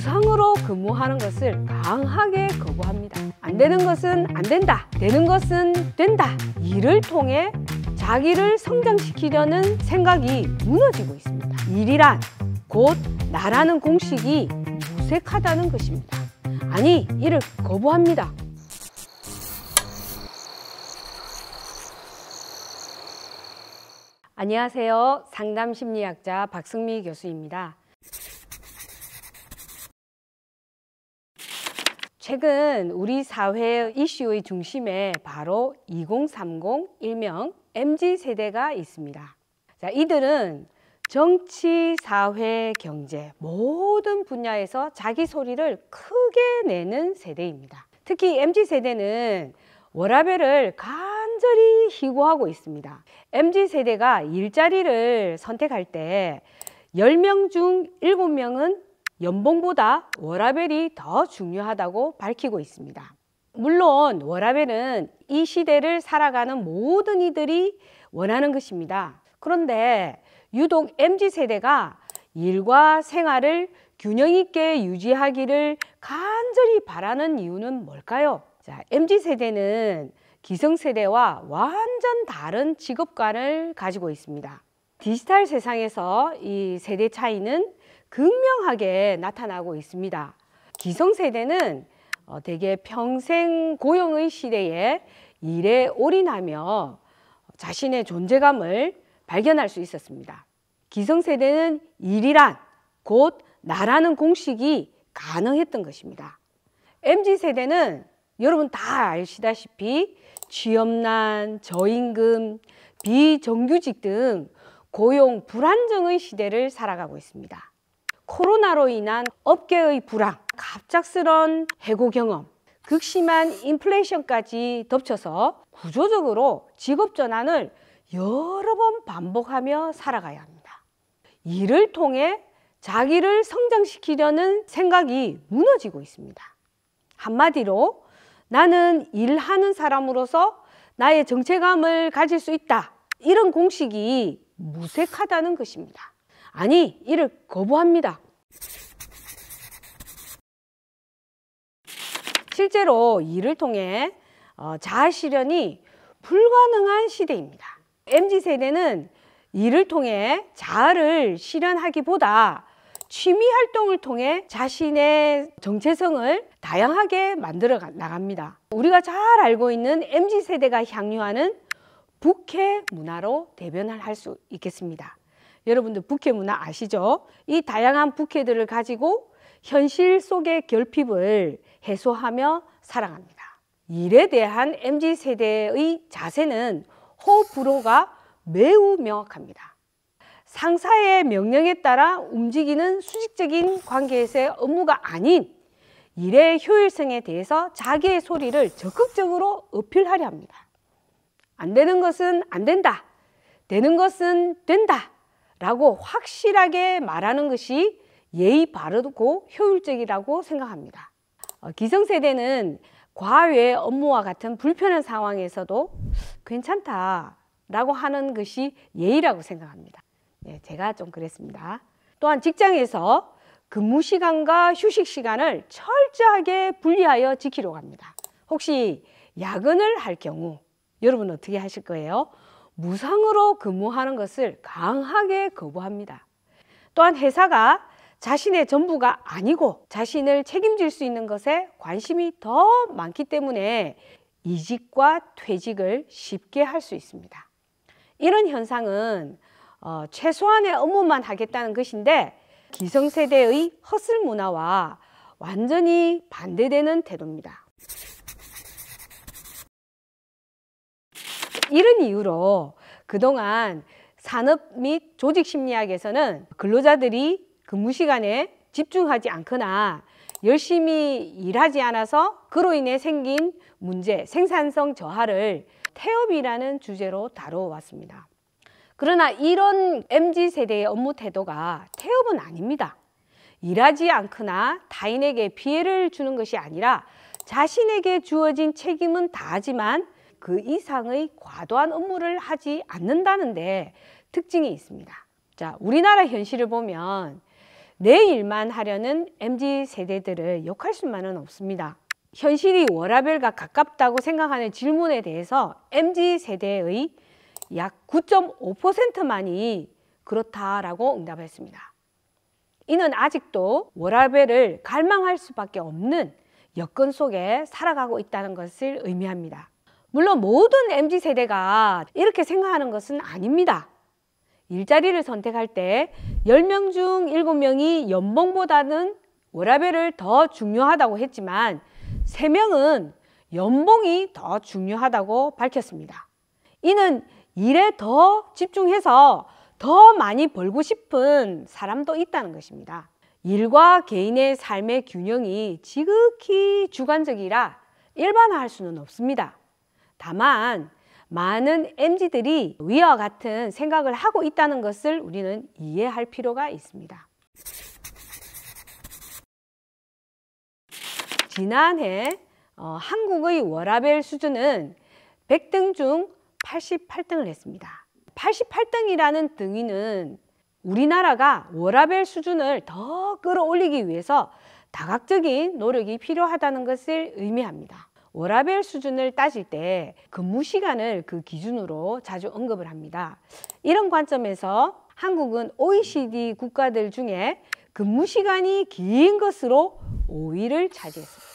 무상으로 근무하는 것을 강하게 거부합니다. 안 되는 것은 안 된다. 되는 것은 된다. 일을 통해 자기를 성장시키려는 생각이 무너지고 있습니다. 일이란 곧 나라는 공식이 무색하다는 것입니다. 아니, 이를 거부합니다. 안녕하세요. 상담 심리학자 박승미 교수입니다. 최근 우리 사회 이슈의 중심에 바로 2030 일명 MZ 세대가 있습니다. 자, 이들은 정치, 사회, 경제 모든 분야에서 자기 소리를 크게 내는 세대입니다. 특히 MZ 세대는 워라밸을 간절히 희구하고 있습니다. MZ 세대가 일자리를 선택할 때 10명 중 7명은 연봉보다 워라밸이 더 중요하다고 밝히고 있습니다. 물론 워라밸은 이 시대를 살아가는 모든 이들이 원하는 것입니다. 그런데 유독 MZ 세대가 일과 생활을 균형 있게 유지하기를 간절히 바라는 이유는 뭘까요? 자, MZ 세대는 기성 세대와 완전 다른 직업관을 가지고 있습니다. 디지털 세상에서 이 세대 차이는 극명하게 나타나고 있습니다. 기성세대는 어, 대개 평생 고용의 시대에 일에 올인하며 자신의 존재감을 발견할 수 있었습니다. 기성세대는 일이란 곧 나라는 공식이 가능했던 것입니다. MZ세대는 여러분 다 아시다시피 취업난, 저임금, 비정규직 등 고용 불안정의 시대를 살아가고 있습니다. 코로나로 인한 업계의 불황, 갑작스런 해고 경험, 극심한 인플레이션까지 덮쳐서 구조적으로 직업 전환을 여러 번 반복하며 살아가야 합니다. 이를 통해 자기를 성장시키려는 생각이 무너지고 있습니다. 한마디로 나는 일하는 사람으로서 나의 정체감을 가질 수 있다. 이런 공식이 무색하다는 것입니다. 아니, 이를 거부합니다. 실제로 이를 통해 어, 자아 실현이 불가능한 시대입니다. MZ 세대는 이를 통해 자아를 실현하기보다 취미 활동을 통해 자신의 정체성을 다양하게 만들어 나갑니다. 우리가 잘 알고 있는 MZ 세대가 향유하는 부캐 문화로 대변할 수 있겠습니다. 여러분들 부캐 문화 아시죠? 이 다양한 부캐들을 가지고 현실 속의 결핍을 해소하며 살아갑니다. 일에 대한 MZ 세대의 자세는 호불호가 매우 명확합니다. 상사의 명령에 따라 움직이는 수직적인 관계에서의 업무가 아닌 일의 효율성에 대해서 자기의 소리를 적극적으로 어필하려 합니다. 안 되는 것은 안 된다. 되는 것은 된다. 라고 확실하게 말하는 것이 예의 바르고 효율적이라고 생각합니다. 어, 기성세대는 과외 업무와 같은 불편한 상황에서도 괜찮다 라고 하는 것이 예의라고 생각합니다. 네, 제가 좀 그랬습니다. 또한 직장에서 근무 시간과 휴식 시간을 철저하게 분리하여 지키려고 합니다. 혹시 야근을 할 경우 여러분 어떻게 하실 거예요? 무상으로 근무하는 것을 강하게 거부합니다. 또한 회사가 자신의 전부가 아니고 자신을 책임질 수 있는 것에 관심이 더 많기 때문에 이직과 퇴직을 쉽게 할 수 있습니다. 이런 현상은 어, 최소한의 업무만 하겠다는 것인데 기성세대의 허슬 문화와 완전히 반대되는 태도입니다. 이런 이유로 그동안 산업 및 조직 심리학에서는 근로자들이 근무 시간에 집중하지 않거나 열심히 일하지 않아서 그로 인해 생긴 문제, 생산성 저하를 태업이라는 주제로 다뤄왔습니다. 그러나 이런 MZ 세대의 업무 태도가 태업은 아닙니다. 일하지 않거나 타인에게 피해를 주는 것이 아니라 자신에게 주어진 책임은 다하지만 그 이상의 과도한 업무를 하지 않는다는데 특징이 있습니다. 자, 우리나라 현실을 보면 내 일만 하려는 MZ 세대들을 욕할 수만은 없습니다. 현실이 워라벨과 가깝다고 생각하는 질문에 대해서 MZ 세대의 약 9.5%만이 그렇다라고 응답했습니다. 이는 아직도 워라벨을 갈망할 수밖에 없는 여건 속에 살아가고 있다는 것을 의미합니다. 물론 모든 MZ 세대가 이렇게 생각하는 것은 아닙니다. 일자리를 선택할 때 10명 중 7명이 연봉보다는 워라벨을 더 중요하다고 했지만 3명은 연봉이 더 중요하다고 밝혔습니다. 이는 일에 더 집중해서 더 많이 벌고 싶은 사람도 있다는 것입니다. 일과 개인의 삶의 균형이 지극히 주관적이라 일반화할 수는 없습니다. 다만 많은 MZ들이 위와 같은 생각을 하고 있다는 것을 우리는 이해할 필요가 있습니다. 지난해 어, 한국의 워라벨 수준은 100등 중 88등을 했습니다. 88등이라는 등위는 우리나라가 워라벨 수준을 더 끌어올리기 위해서 다각적인 노력이 필요하다는 것을 의미합니다. 워라벨 수준을 따질 때 근무 시간을 그 기준으로 자주 언급을 합니다. 이런 관점에서 한국은 OECD 국가들 중에 근무 시간이 긴 것으로 5위를 차지했습니다.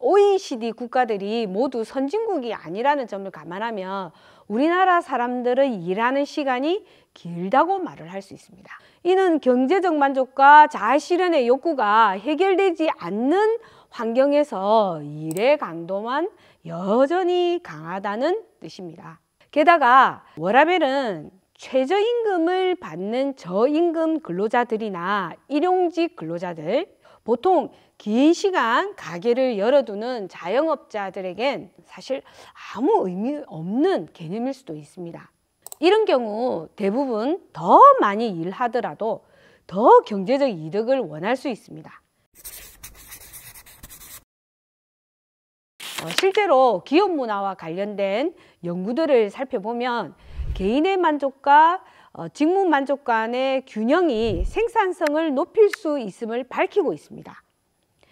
OECD 국가들이 모두 선진국이 아니라는 점을 감안하면 우리나라 사람들의 일하는 시간이 길다고 말을 할 수 있습니다. 이는 경제적 만족과 자아실현의 욕구가 해결되지 않는 환경에서 일의 강도만 여전히 강하다는 뜻입니다. 게다가 워라벨은 최저임금을 받는 저임금 근로자들이나 일용직 근로자들, 보통 긴 시간 가게를 열어두는 자영업자들에겐 사실 아무 의미 없는 개념일 수도 있습니다. 이런 경우 대부분 더 많이 일하더라도 더 경제적 이득을 원할 수 있습니다. 실제로 기업 문화와 관련된 연구들을 살펴보면 개인의 만족과 어, 직무 만족 간의 균형이 생산성을 높일 수 있음을 밝히고 있습니다.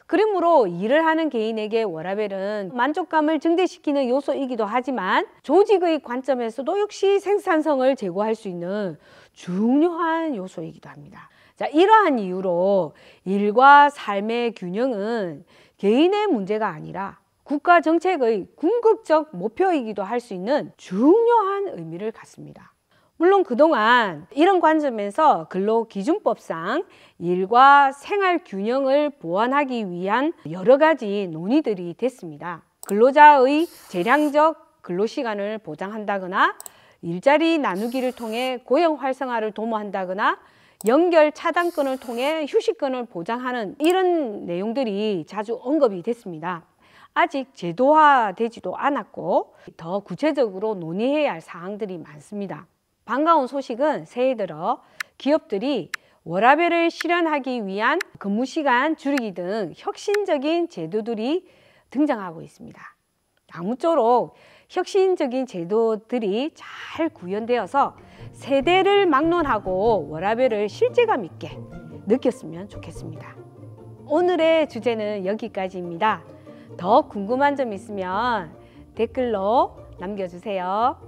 그러므로 일을 하는 개인에게 워라벨은 만족감을 증대시키는 요소이기도 하지만 조직의 관점에서도 역시 생산성을 제고할 수 있는 중요한 요소이기도 합니다. 자, 이러한 이유로 일과 삶의 균형은 개인의 문제가 아니라 국가 정책의 궁극적 목표이기도 할 수 있는 중요한 의미를 갖습니다. 물론 그동안 이런 관점에서 근로기준법상 일과 생활 균형을 보완하기 위한 여러 가지 논의들이 됐습니다. 근로자의 재량적 근로시간을 보장한다거나 일자리 나누기를 통해 고용 활성화를 도모한다거나 연결 차단권을 통해 휴식권을 보장하는 이런 내용들이 자주 언급이 됐습니다. 아직 제도화되지도 않았고 더 구체적으로 논의해야 할 사항들이 많습니다. 반가운 소식은 새해 들어 기업들이 워라벨을 실현하기 위한 근무 시간 줄이기 등 혁신적인 제도들이 등장하고 있습니다. 아무쪼록 혁신적인 제도들이 잘 구현되어서 세대를 막론하고 워라벨을 실제감 있게 느꼈으면 좋겠습니다. 오늘의 주제는 여기까지입니다. 더 궁금한 점 있으면 댓글로 남겨주세요.